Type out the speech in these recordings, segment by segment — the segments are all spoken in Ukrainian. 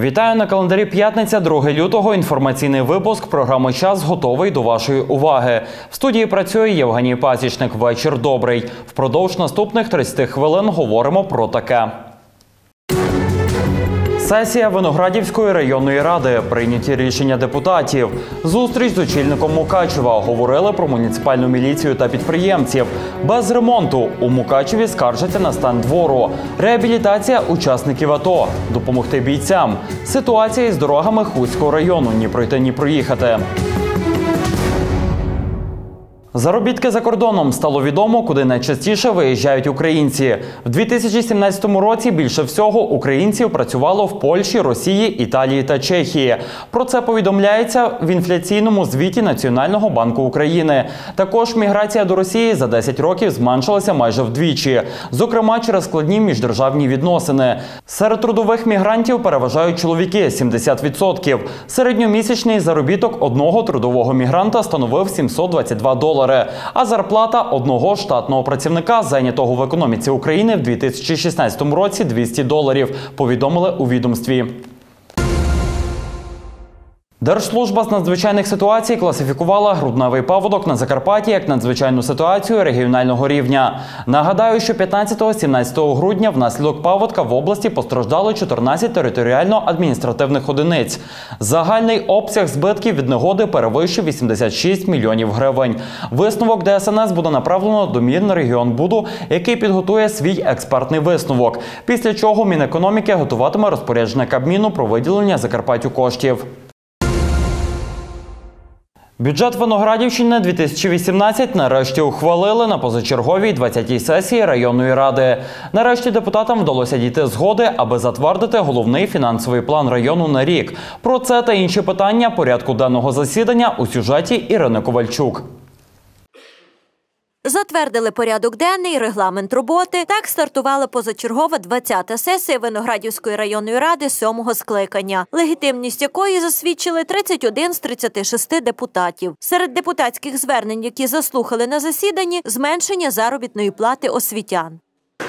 Вітаю на календарі п'ятниця, 2 лютого. Інформаційний випуск програми Час готовий до вашої уваги. В студії працює Євгеній Пасічник. Вечір добрий. Впродовж наступних 30 хвилин говоримо про таке. Сесія Виноградівської районної ради прийняті рішення депутатів. Зустріч з очільником Мукачева говорили про муніципальну міліцію та підприємців. Без ремонту у Мукачеві скаржаться на стан двору. Реабілітація учасників АТО, допомогти бійцям. Ситуація із дорогами Хуцького району ні пройти, ні проїхати. Заробітки за кордоном стало відомо, куди найчастіше виїжджають українці. В 2017 році більше всього українців працювало в Польщі, Росії, Італії та Чехії. Про це повідомляється в інфляційному звіті Національного банку України. Також міграція до Росії за 10 років зменшилася майже вдвічі, зокрема через складні міждержавні відносини. Серед трудових мігрантів переважають чоловіки 70%. Середньомісячний заробіток одного трудового мігранта становив 722 долари а зарплата одного штатного працівника, зайнятого в економіці України в 2016 році 200 доларів. Повідомили у відомстві. Держслужба з надзвичайних ситуацій класифікувала грудневий паводок на Закарпатті як надзвичайну ситуацію регіонального рівня. Нагадаю, що 15-17 грудня внаслідок паводка в області постраждало 14 територіально-адміністративних одиниць. Загальний обсяг збитків від негоди перевищив 86 мільйонів гривень. Висновок ДСНС буде направлено до Мінрегіонбуду, який підготує свій експертний висновок. Після чого Мінекономіки готуватиме розпорядження Кабміну про виділення Закарпаттю коштів. Бюджет Виноградівщини 2018 нарешті ухвалили на позачерговій 20-й сесії районної ради. Нарешті депутатам вдалося дійти згоди, аби затвердити головний фінансовий план району на рік. Про це та інші питання порядку денного засідання у сюжеті Ірини Ковальчук. Затвердили порядок денний, регламент роботи. Так стартувала позачергова 20-та сесія Виноградівської районної ради сьомого скликання, легітимність якої засвідчили 31 з 36 депутатів. Серед депутатських звернень, які заслухали на засіданні, зменшення заробітної плати освітян.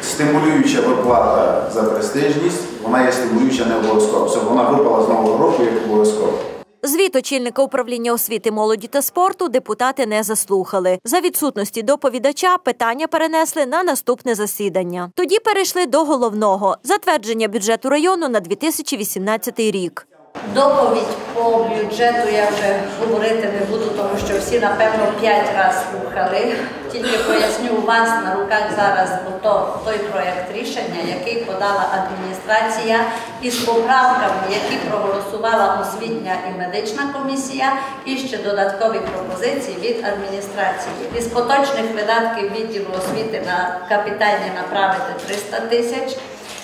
Стимулююча виплата за престижність, вона є стимулююча не обов'язково. Вона випала з нового року як обов'язково. Звіт очільника управління освіти, молоді та спорту депутати не заслухали. За відсутності доповідача питання перенесли на наступне засідання. Тоді перейшли до головного затвердження бюджету району на 2018 рік. Доповідь по бюджету я вже говорити не буду, тому що всі, напевно, п'ять разів слухали. Тільки поясню у вас на руках зараз то, той проєкт рішення, який подала адміністрація із поправками, які проголосувала освітня і медична комісія, і ще додаткові пропозиції від адміністрації. Із поточних видатків відділу освіти на капітальні направити 300 тисяч.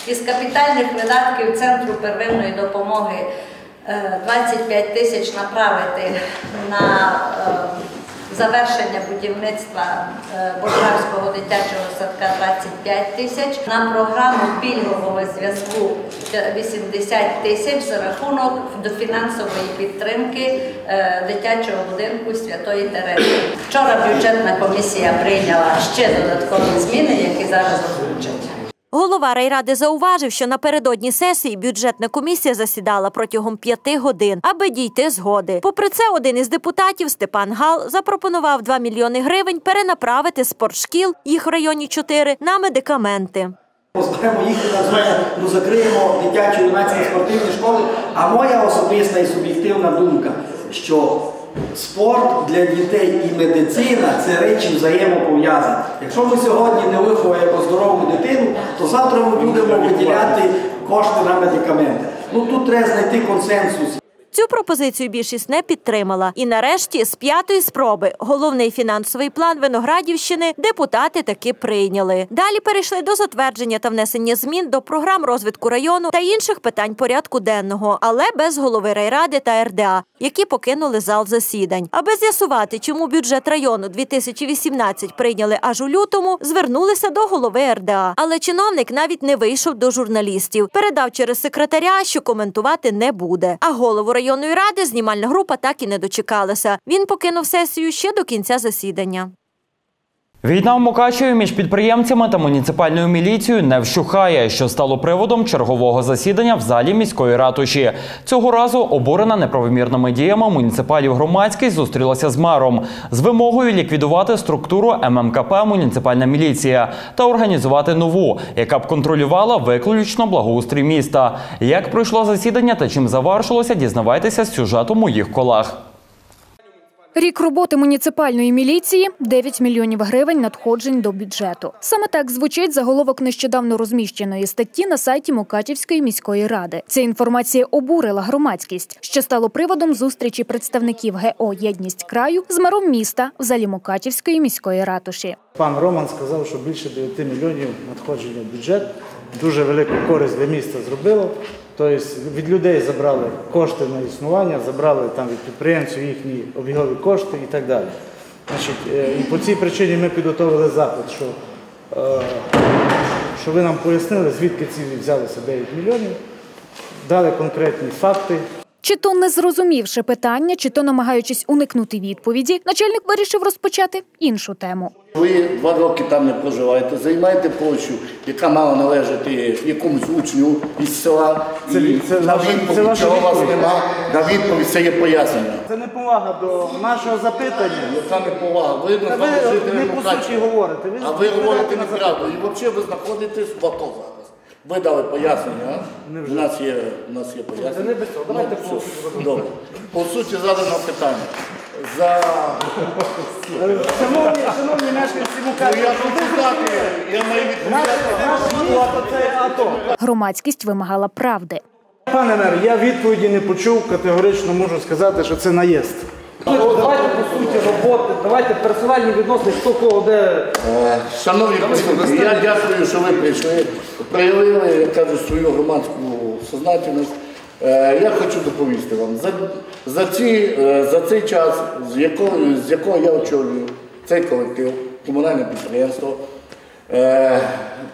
Із капітальних видатків Центру первинної допомоги 25 тисяч направити на завершення будівництва Божарського дитячого садка 25 тисяч, на програму пільгового зв'язку 80 тисяч за рахунок до фінансової підтримки дитячого будинку Святої Терези. Вчора бюджетна комісія прийняла ще додаткові зміни, які зараз озвучать. Голова райради зауважив, що напередодні сесії бюджетна комісія засідала протягом п'яти годин, аби дійти згоди. Попри це, один із депутатів Степан Гал запропонував 2 мільйони гривень перенаправити спортшкіл, їх в районі 4, на медикаменти. Позберемо їх ну закриємо дитячі юнацькі спортивні школи. А моя особиста і суб'єктивна думка, що Спорт для дітей і медицина це речі взаємопов'язані. Якщо ми сьогодні не виховуємо здорову дитину, то завтра ми будемо виділяти кошти на медикаменти. Ну тут треба знайти консенсус. Цю пропозицію більшість не підтримала. І нарешті, з п'ятої спроби, головний фінансовий план Виноградівщини депутати таки прийняли. Далі перейшли до затвердження та внесення змін до програм розвитку району та інших питань порядку денного, але без голови райради та РДА, які покинули зал засідань. Аби з'ясувати, чому бюджет району 2018 прийняли аж у лютому, звернулися до голови РДА. Але чиновник навіть не вийшов до журналістів. Передав через секретаря, що коментувати не буде. А голову районної ради знімальна група так і не дочекалася. Він покинув сесію ще до кінця засідання. Війна в Мукачеві між підприємцями та муніципальною міліцією не вщухає, що стало приводом чергового засідання в залі міської ратуші. Цього разу обурена неправомірними діями муніципалів громадськість зустрілася з мером з вимогою ліквідувати структуру ММКП Муніципальна міліція та організувати нову, яка б контролювала виключно благоустрій міста. Як пройшло засідання та чим завершилося, дізнавайтеся з сюжету моїх колег. Рік роботи муніципальної міліції 9 мільйонів гривень надходжень до бюджету. Саме так звучить заголовок нещодавно розміщеної статті на сайті Мукачівської міської ради. Ця інформація обурила громадськість, що стало приводом зустрічі представників ГО Єдність краю з мером міста в залі Мукачівської міської ратуші. Пан Роман сказав, що більше 9 мільйонів надходження в бюджет. Дуже велику користь для міста зробило. Тобто від людей забрали кошти на існування, забрали там від підприємців їхні обігові кошти і так далі. Значить, е, і по цій причині ми підготовили запит, що, е, що ви нам пояснили, звідки ці взялися 9 мільйонів, дали конкретні факти. Чи то не зрозумівши питання, чи то намагаючись уникнути відповіді, начальник вирішив розпочати іншу тему. Ви два роки там не проживаєте, займаєте площу, яка мала належати якомусь учню із села. Це- і це на ваша- це відповідь, ваша чого вас відповідь. нема, на відповідь це є пояснення. Це не повага до нашого запитання. Яка не повага. Ви Та назвали ви не по суті Мукачева. говорите. Ви А ви говорите неправду. І взагалі ви знаходитесь в АТО зараз. Ви дали пояснення, а? У нас є, у нас є пояснення. Це не без цього. Давайте Ну, по все. суті. Добре. По суті задано питання. За... Шановні, шановні мешканці Ну, я хочу знати, я маю відповідати. АТО. Громадськість вимагала правди. Пане мер, я відповіді не почув, категорично можу сказати, що це наїзд. Давайте по суті роботи, давайте персональні відносини, хто кого де. Шановні присутні, я дякую, що ви прийшли, проявили, як кажуть, свою громадську сознательність. Е, Я хочу доповісти вам, за, за, ці, е, за цей час, з якого, з якого я очолюю цей колектив, комунальне підприємство, е,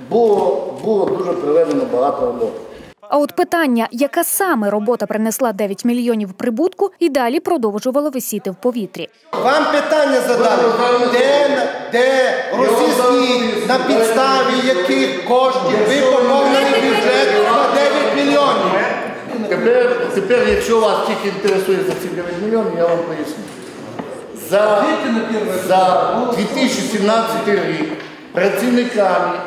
було, було дуже проведено багато роботи. А от питання, яка саме робота принесла 9 мільйонів прибутку, і далі продовжувало висіти в повітрі. Вам питання задали, де, де російські, на підставі яких коштів ви поповнили бюджет на 9 мільйонів. Тепер, тепер, якщо вас тільки інтересує за ці 9 мільйонів, я вам поясню. За, за 2017 рік працівниками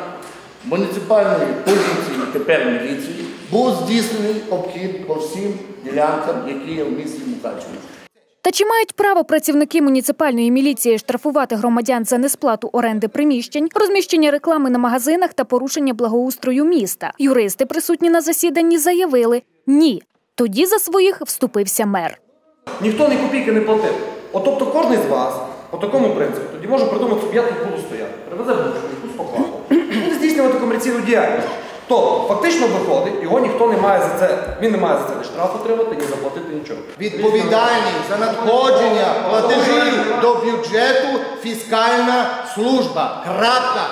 муніципальної поліції, тепер міліції, був здійснений обхід по всім ділянкам, які є в місті Мукачеві. Та чи мають право працівники муніципальної міліції штрафувати громадян за несплату оренди приміщень, розміщення реклами на магазинах та порушення благоустрою міста? Юристи, присутні на засіданні, заявили ні. Тоді за своїх вступився мер. Ніхто ні копійки не платив. От тобто кожен з вас по такому принципу тоді може придумати, щоб я тут буду стояти. Привезе бушку, якусь поклав. І здійснювати комерційну діяльність. Тобто, фактично виходить, його ніхто не має за це, він не має за це ні штраф отримати, ні заплатити нічого. Відповідальність за надходження платежів до бюджету фіскальна служба. Крапка.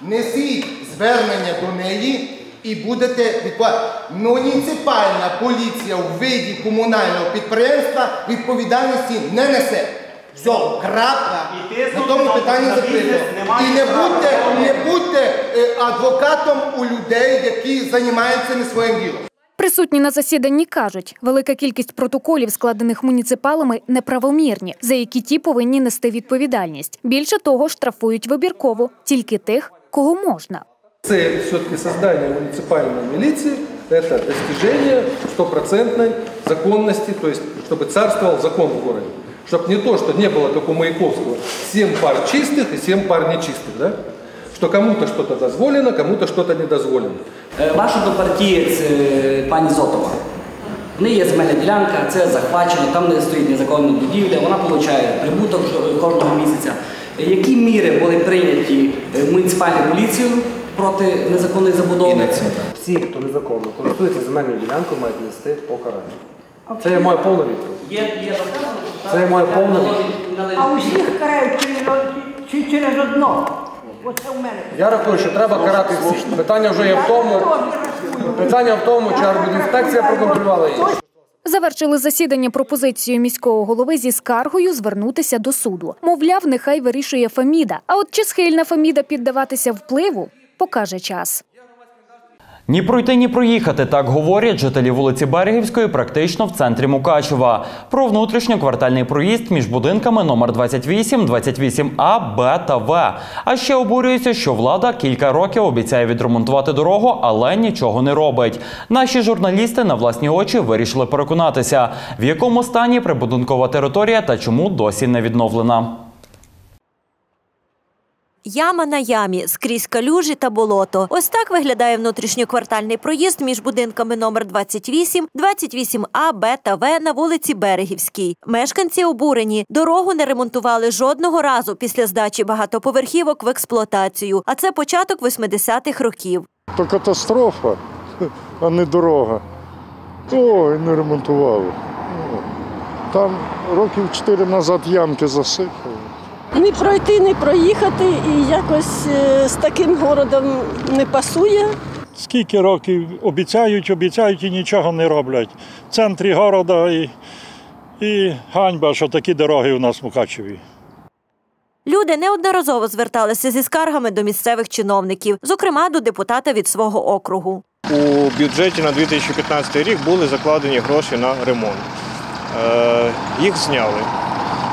Несіть звернення до неї і будете відповідати. Муніципальна поліція у виді комунального підприємства відповідальності не несе. Все, крапка. На тому питання закрито. І не будьте, не будьте е, адвокатом у людей, які займаються не своїм ділом. Присутні на засіданні кажуть, велика кількість протоколів, складених муніципалами, неправомірні, за які ті повинні нести відповідальність. Більше того, штрафують вибірково тільки тих, кого можна. Цель все-таки создания муниципальной милиции – это достижение стопроцентной законности, то есть чтобы царствовал закон в городе. Чтобы не то, что не было, как у Маяковского, семь пар чистых и семь пар нечистых, да? Что кому-то что-то дозволено, кому-то что-то не дозволено. Е, Ваш однопартієць е, пані Зотова. В неї є земельна ділянка, це захвачено, там не стоїть незаконна будівля, вона отримує прибуток ж- кожного місяця. Е, Які міри були прийняті е, муніципальною поліцією проти незаконної забудови? Всі, хто незаконно користується земельною ділянкою, мають нести покарання. Це є моя повна відповідь. Це є моя повна відповідь. А усіх карають через, чи через одно. Оце у мене. Я рахую, що треба карати всіх. Питання вже є в тому, питання в тому, чи арбудінспекція проконтролювала їх. Завершили засідання пропозицією міського голови зі скаргою звернутися до суду. Мовляв, нехай вирішує Феміда. А от чи схильна Феміда піддаватися впливу, покаже час. Ні пройти, ні проїхати, так говорять жителі вулиці Берегівської, практично в центрі Мукачева. Про внутрішньоквартальний проїзд між будинками номер 28, 28А, Б та В. А ще обурюються, що влада кілька років обіцяє відремонтувати дорогу, але нічого не робить. Наші журналісти на власні очі вирішили переконатися, в якому стані прибудинкова територія та чому досі не відновлена. Яма на ямі, скрізь калюжі та болото. Ось так виглядає внутрішньоквартальний проїзд між будинками номер 28, 28А, Б та В на вулиці Берегівській. Мешканці обурені. Дорогу не ремонтували жодного разу після здачі багатоповерхівок в експлуатацію. А це початок 80-х років. То катастрофа, а не дорога. Ой, не ремонтували. Там років чотири назад ямки засипали. Ні пройти, ні проїхати, і якось е, з таким городом не пасує. Скільки років обіцяють, обіцяють і нічого не роблять. В центрі города і, і ганьба, що такі дороги у нас в Мукачеві. Люди неодноразово зверталися зі скаргами до місцевих чиновників, зокрема до депутата від свого округу. У бюджеті на 2015 рік були закладені гроші на ремонт. Е, Їх зняли.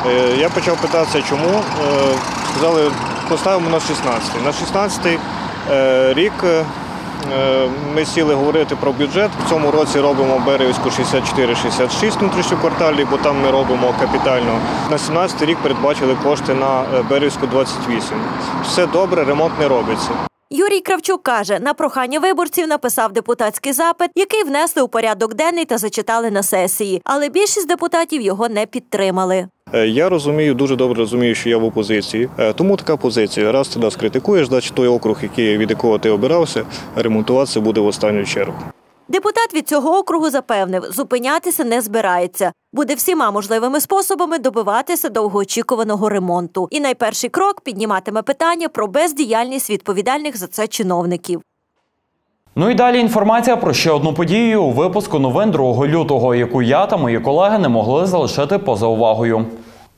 Е, Я почав питатися, чому. Е, Сказали, поставимо на 16. На 16 е, рік ми сіли говорити про бюджет. В цьому році робимо Берегівську 64-66 внутрішньокварталі, бо там ми робимо капітально. На 17 рік передбачили кошти на Берегівську 28. Все добре, ремонт не робиться. Юрій Кравчук каже, на прохання виборців написав депутатський запит, який внесли у порядок денний та зачитали на сесії. Але більшість депутатів його не підтримали. Е, Я розумію, дуже добре розумію, що я в опозиції. Е, Тому така позиція. Раз ти нас критикуєш, значить той округ, який від якого ти обирався, ремонтуватися буде в останню чергу. Депутат від цього округу запевнив, зупинятися не збирається. Буде всіма можливими способами добиватися довгоочікуваного ремонту. І найперший крок підніматиме питання про бездіяльність відповідальних за це чиновників. Ну і далі інформація про ще одну подію у випуску новин 2 лютого, яку я та мої колеги не могли залишити поза увагою.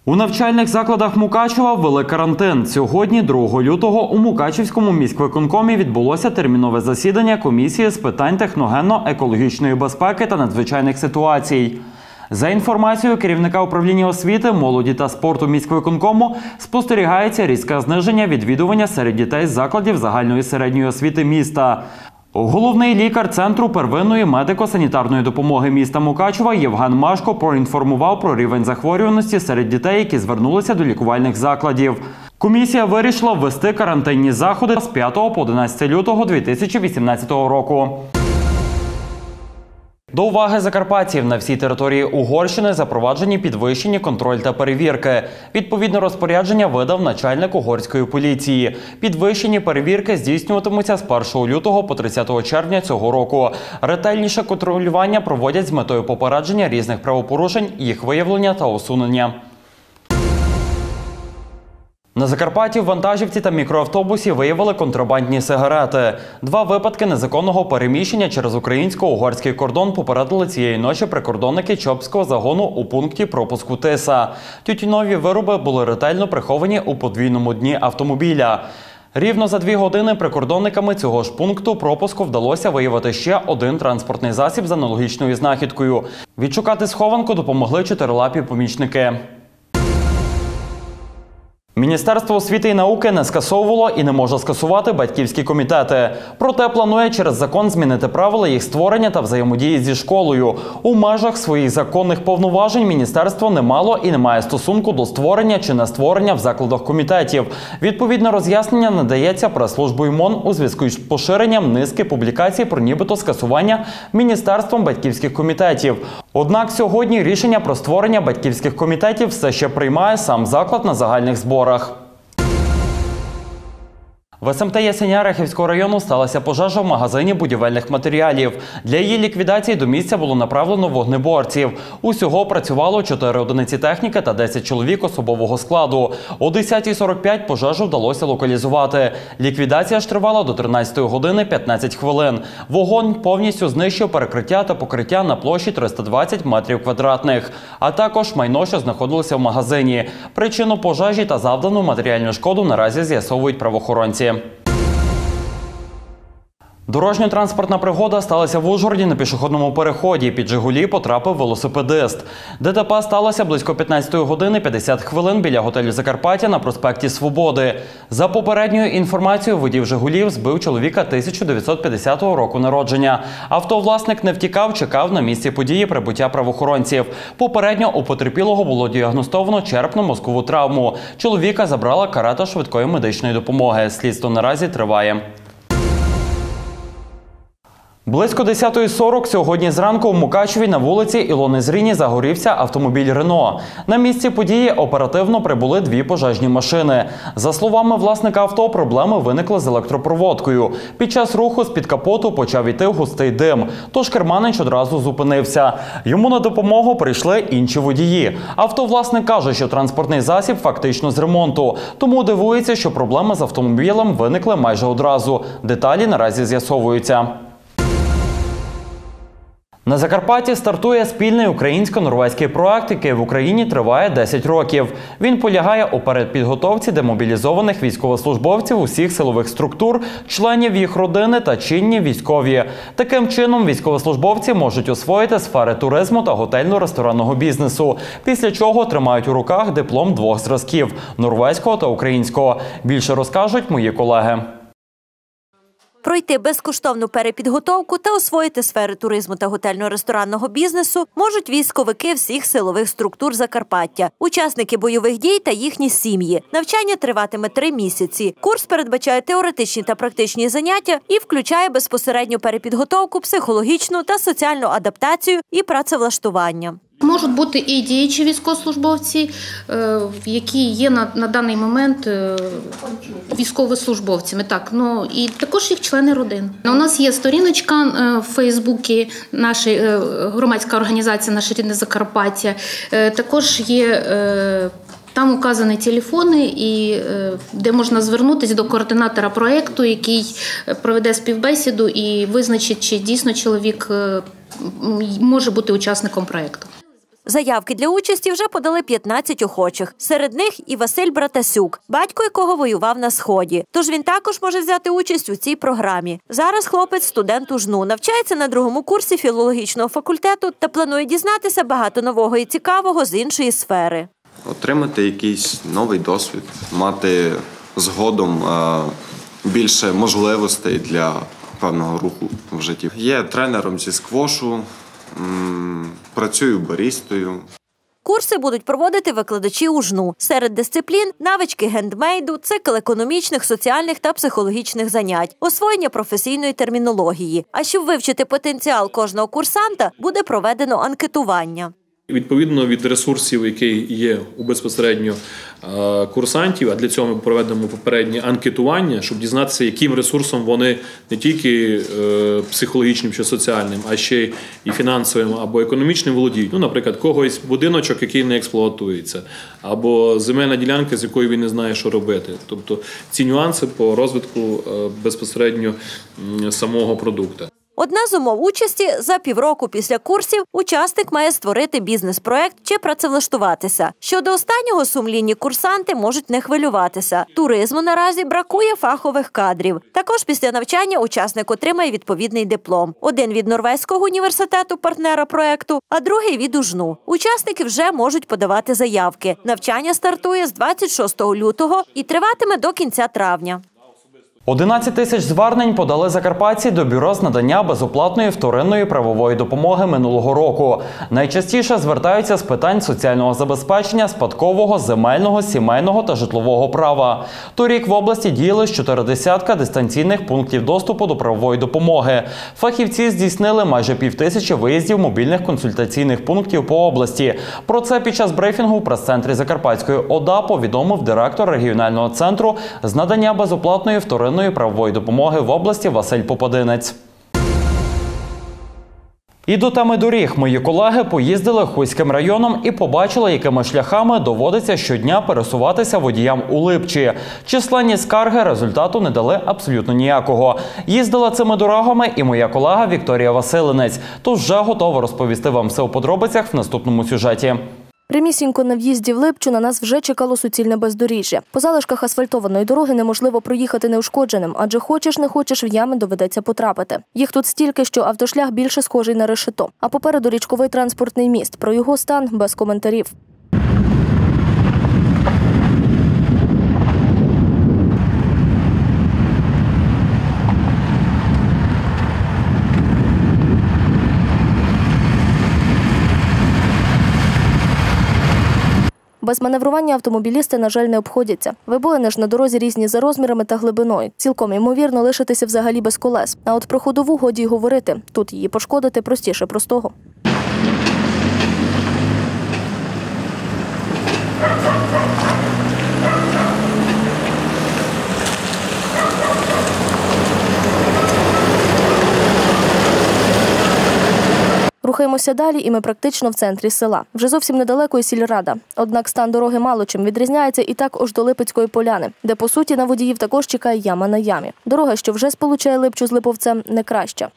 У навчальних закладах Мукачева ввели карантин. Сьогодні, 2 лютого, у Мукачівському міськвиконкомі відбулося термінове засідання комісії з питань техногенно-екологічної безпеки та надзвичайних ситуацій. За інформацією керівника управління освіти, молоді та спорту міськвиконкому, спостерігається різке зниження відвідування серед дітей з закладів загальної середньої освіти міста. Головний лікар центру первинної медико-санітарної допомоги міста Мукачева Євген Машко проінформував про рівень захворюваності серед дітей, які звернулися до лікувальних закладів. Комісія вирішила ввести карантинні заходи з 5 по 11 лютого 2018 року. До уваги закарпатців на всій території Угорщини запроваджені підвищені контроль та перевірки. Відповідне розпорядження видав начальник угорської поліції. Підвищені перевірки здійснюватимуться з 1 лютого по 30 червня цього року. Ретельніше контролювання проводять з метою попередження різних правопорушень, їх виявлення та усунення. На Закарпатті в вантажівці та мікроавтобусі виявили контрабандні сигарети. Два випадки незаконного переміщення через українсько-угорський кордон попередили цієї ночі прикордонники Чопського загону у пункті пропуску Тиса. Тютюнові вироби були ретельно приховані у подвійному дні автомобіля. Рівно за дві години прикордонниками цього ж пункту пропуску вдалося виявити ще один транспортний засіб з аналогічною знахідкою. Відшукати схованку допомогли чотирилапі помічники. Міністерство освіти і науки не скасовувало і не може скасувати батьківські комітети. Проте планує через закон змінити правила їх створення та взаємодії зі школою. У межах своїх законних повноважень міністерство не мало і не має стосунку до створення чи не створення в закладах комітетів. Відповідне роз'яснення надається прес-службою МОН у зв'язку із поширенням низки публікацій про нібито скасування міністерством батьківських комітетів. Однак сьогодні рішення про створення батьківських комітетів все ще приймає сам заклад на загальних зборах. В СМТ Ясеня Рахівського району сталася пожежа в магазині будівельних матеріалів. Для її ліквідації до місця було направлено вогнеборців. Усього працювало 4 одиниці техніки та 10 чоловік особового складу. О 10.45 пожежу вдалося локалізувати. Ліквідація ж тривала до 13 години 15 хвилин. Вогонь повністю знищив перекриття та покриття на площі 320 метрів квадратних, а також майно, що знаходилося в магазині. Причину пожежі та завдану матеріальну шкоду наразі з'ясовують правоохоронці зустрічі. Дорожньо-транспортна пригода сталася в Ужгороді на пішохідному переході. Під Жигулі потрапив велосипедист. ДТП сталося близько 15 години 50 хвилин біля готелю Закарпаття на проспекті Свободи. За попередньою інформацією, водій Жигулів збив чоловіка 1950 року народження. Автовласник не втікав, чекав на місці події прибуття правоохоронців. Попередньо у потерпілого було діагностовано черепно-мозкову травму. Чоловіка забрала карета швидкої медичної допомоги. Слідство наразі триває. Близько 10.40 сьогодні зранку в Мукачеві на вулиці Ілони Зріні загорівся автомобіль Рено. На місці події оперативно прибули дві пожежні машини. За словами власника авто, проблеми виникли з електропроводкою. Під час руху з-під капоту почав іти густий дим, тож керманич одразу зупинився. Йому на допомогу прийшли інші водії. Автовласник каже, що транспортний засіб фактично з ремонту, тому дивується, що проблеми з автомобілем виникли майже одразу. Деталі наразі з'ясовуються. На Закарпатті стартує спільний українсько-норвезький проект, який в Україні триває 10 років. Він полягає у передпідготовці демобілізованих військовослужбовців усіх силових структур, членів їх родини та чинні військові. Таким чином, військовослужбовці можуть освоїти сфери туризму та готельно-ресторанного бізнесу, після чого тримають у руках диплом двох зразків норвезького та українського. Більше розкажуть мої колеги. Пройти безкоштовну перепідготовку та освоїти сфери туризму та готельно-ресторанного бізнесу можуть військовики всіх силових структур Закарпаття, учасники бойових дій та їхні сім'ї. Навчання триватиме три місяці. Курс передбачає теоретичні та практичні заняття і включає безпосередню перепідготовку, психологічну та соціальну адаптацію і працевлаштування. Можуть бути і діючі військовослужбовці, е, які є на, на даний момент е, військовослужбовцями. Так, ну і також їх члени родин. У нас є сторіночка е, в Фейсбуці, наша громадська організація Наше рідне Закарпаття. Також є. Там указані телефони, і де можна звернутися до координатора проєкту, який проведе співбесіду і визначить, чи дійсно чоловік може бути учасником проєкту. Заявки для участі вже подали 15 охочих. Серед них і Василь Братасюк, батько якого воював на сході. Тож він також може взяти участь у цій програмі. Зараз хлопець студент УЖНУ, навчається на другому курсі філологічного факультету та планує дізнатися багато нового і цікавого з іншої сфери. отримати якийсь новий досвід, мати згодом е, більше можливостей для певного руху в житті. Є тренером зі сквошу, працюю барістою. Курси будуть проводити викладачі УЖНУ. Серед дисциплін навички гендмейду, цикл економічних, соціальних та психологічних занять, освоєння професійної термінології. А щоб вивчити потенціал кожного курсанта, буде проведено анкетування. Відповідно від ресурсів, які є у безпосередньо е, курсантів, а для цього ми проведемо попереднє анкетування, щоб дізнатися, яким ресурсом вони не тільки е, психологічним чи соціальним, а ще і фінансовим або економічним володіють. Ну, наприклад, когось будиночок, який не експлуатується, або земельна ділянка, з якою він не знає, що робити. Тобто ці нюанси по розвитку е, безпосередньо самого продукту. Одна з умов участі за півроку після курсів учасник має створити бізнес-проект чи працевлаштуватися. Щодо останнього сумлінні курсанти можуть не хвилюватися. Туризму наразі бракує фахових кадрів. Також після навчання учасник отримає відповідний диплом: один від Норвезького університету, партнера проекту, а другий від УЖНУ. Учасники вже можуть подавати заявки. Навчання стартує з 26 лютого і триватиме до кінця травня. 11 тисяч звернень подали закарпатці до бюро з надання безоплатної вторинної правової допомоги минулого року. Найчастіше звертаються з питань соціального забезпечення, спадкового, земельного, сімейного та житлового права. Торік в області діяли з чотири десятка дистанційних пунктів доступу до правової допомоги. Фахівці здійснили майже півтисячі виїздів мобільних консультаційних пунктів по області. Про це під час брифінгу в прес-центрі Закарпатської ОДА повідомив директор регіонального центру з надання безоплатної вторинної правової допомоги в області Василь Попадинець. І до теми доріг мої колеги поїздили Хуським районом і побачили, якими шляхами доводиться щодня пересуватися водіям у Липчі. Численні скарги результату не дали абсолютно ніякого. Їздила цими дорогами і моя колега Вікторія Василинець. Тож вже готова розповісти вам все у подробицях в наступному сюжеті. Прямісінько на в'їзді в Липчу на нас вже чекало суцільне бездоріжжя. По залишках асфальтованої дороги неможливо проїхати неушкодженим, адже хочеш не хочеш в ями доведеться потрапити. Їх тут стільки, що автошлях більше схожий на решето. А попереду річковий транспортний міст. Про його стан без коментарів. Без маневрування автомобілісти, на жаль, не обходяться. Вибоїни ж на дорозі різні за розмірами та глибиною. Цілком ймовірно лишитися взагалі без колес. А от про ходову годі й говорити. Тут її пошкодити простіше простого. Рухаємося далі, і ми практично в центрі села. Вже зовсім недалеко і сільрада. Однак стан дороги мало чим відрізняється і так аж до Липецької поляни, де по суті на водіїв також чекає яма на ямі. Дорога, що вже сполучає Липчу з Липовцем, не краща.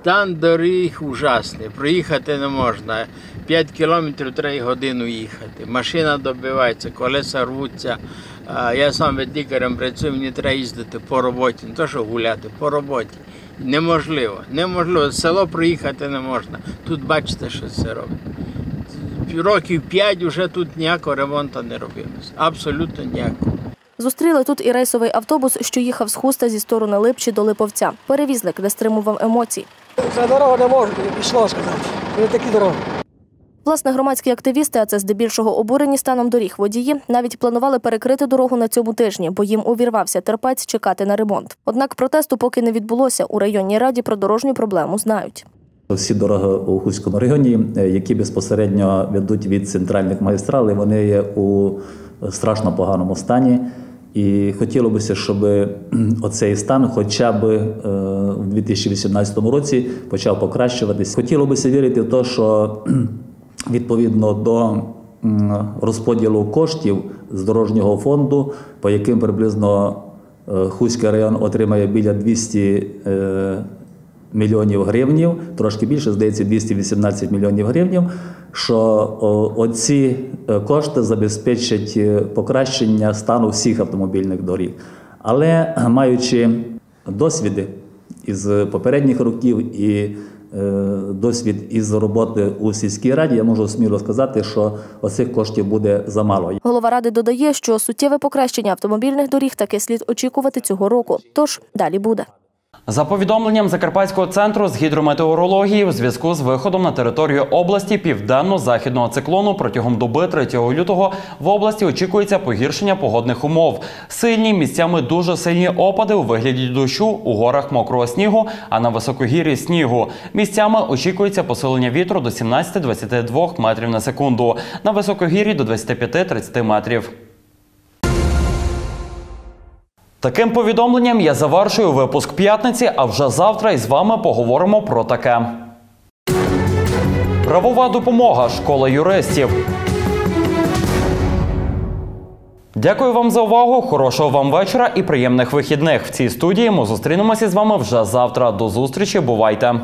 Стан доріг ужасний, проїхати не можна. 5 кілометрів треба годину їхати. Машина добивається, колеса рвуться. Я сам лікарем працюю, мені треба їздити по роботі, не то що гуляти, по роботі. Неможливо, неможливо. Село проїхати не можна. Тут бачите, що це робить. Років 5 вже тут ніякого ремонту не робилось. Абсолютно ніякого. Зустріли тут і рейсовий автобус, що їхав з хуста зі сторони Липчі до Липовця. Перевізник не стримував емоцій. За дорогу не можу, пішло сказати. Не такі дороги. Власне, громадські активісти, а це здебільшого обурені станом доріг водії, навіть планували перекрити дорогу на цьому тижні, бо їм увірвався терпець чекати на ремонт. Однак протесту поки не відбулося. У районній раді про дорожню проблему знають. Всі дороги у Хуському районі, е, які безпосередньо ведуть від центральних магістралей, вони є у страшно поганому стані. І хотілося б, щоб оцей стан, хоча б е, в 2018 році, почав покращуватись. Хотілося б вірити в те, що відповідно до розподілу коштів з дорожнього фонду, по яким приблизно е, Хуський район отримає біля 200 мільйонів гривнів, трошки більше, здається, 218 мільйонів гривнів, що оці е, кошти забезпечать е, покращення стану всіх автомобільних доріг. Але маючи досвіди із попередніх років і е, досвід із роботи у сільській раді, я можу сміло сказати, що оцих коштів буде замало. Голова ради додає, що суттєве покращення автомобільних доріг таки слід очікувати цього року. Тож далі буде. За повідомленням Закарпатського центру з гідрометеорології, у зв'язку з виходом на територію області південно-західного циклону протягом доби 3 лютого в області очікується погіршення погодних умов. Сильні місцями дуже сильні опади у вигляді дощу у горах мокрого снігу, а на високогір'ї снігу. Місцями очікується посилення вітру до 17-22 метрів на секунду. На високогір'ї до 25-30 метрів. Таким повідомленням я завершую випуск п'ятниці, а вже завтра із вами поговоримо про таке. Правова допомога школа юристів. Дякую вам за увагу. Хорошого вам вечора і приємних вихідних. В цій студії ми зустрінемося з вами вже завтра. До зустрічі. Бувайте!